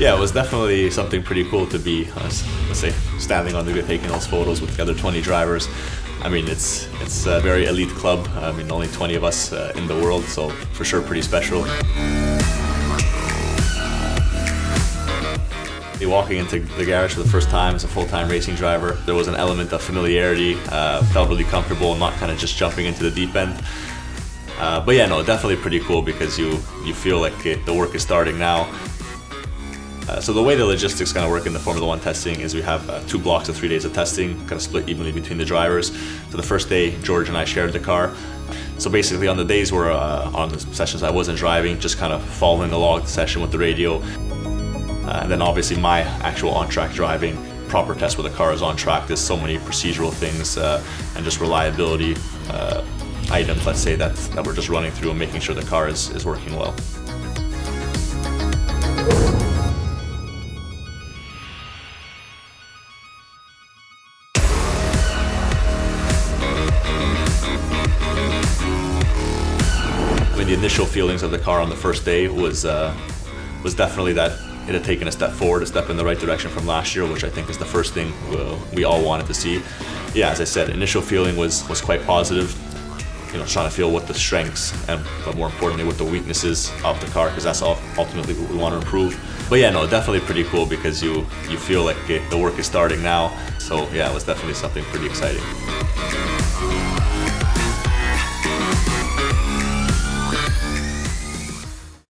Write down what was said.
Yeah, it was definitely something pretty cool to be, uh, let's say, standing on the grid taking those photos with the other 20 drivers. I mean, it's it's a very elite club. I mean, only 20 of us uh, in the world, so for sure pretty special. Walking into the garage for the first time as a full-time racing driver, there was an element of familiarity. Uh, felt really comfortable, not kind of just jumping into the deep end. Uh, but yeah, no, definitely pretty cool because you you feel like it, the work is starting now. Uh, so the way the logistics kind of work in the Formula One testing is we have uh, two blocks of three days of testing, kind of split evenly between the drivers. So the first day, George and I shared the car. So basically, on the days where uh, on the sessions I wasn't driving, just kind of following along the session with the radio. Uh, and then obviously my actual on-track driving, proper test where the car is on track. There's so many procedural things uh, and just reliability items, let's say, that, that we're just running through and making sure the car is, is working well. The initial feelings of the car on the first day was uh, was definitely that it had taken a step forward, a step in the right direction from last year, which I think is the first thing we all wanted to see. Yeah, as I said, initial feeling was was quite positive. You know, trying to feel what the strengths and, but more importantly, what the weaknesses of the car, because that's all ultimately what we want to improve. But yeah, no, definitely pretty cool because you you feel like the work is starting now. So yeah, it was definitely something pretty exciting.